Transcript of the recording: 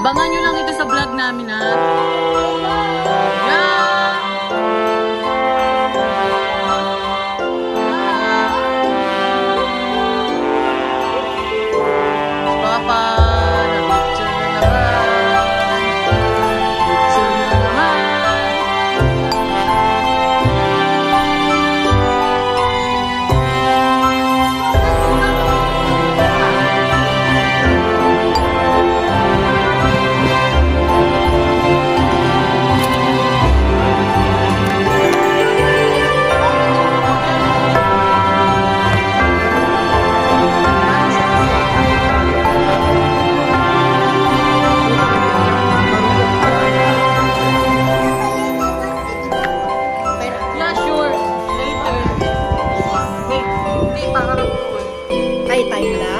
Abangan nyo lang ito sa vlog namin ha. ไตมาได้